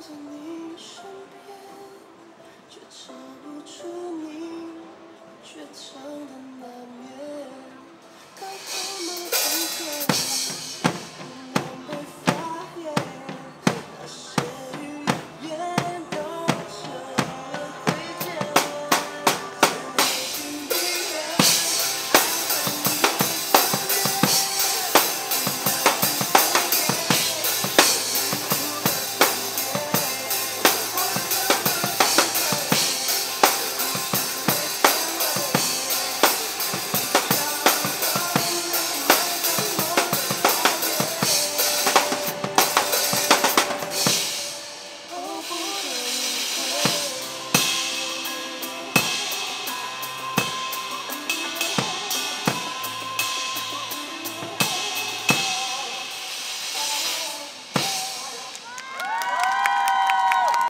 在你身边却走不出你却藏的那面。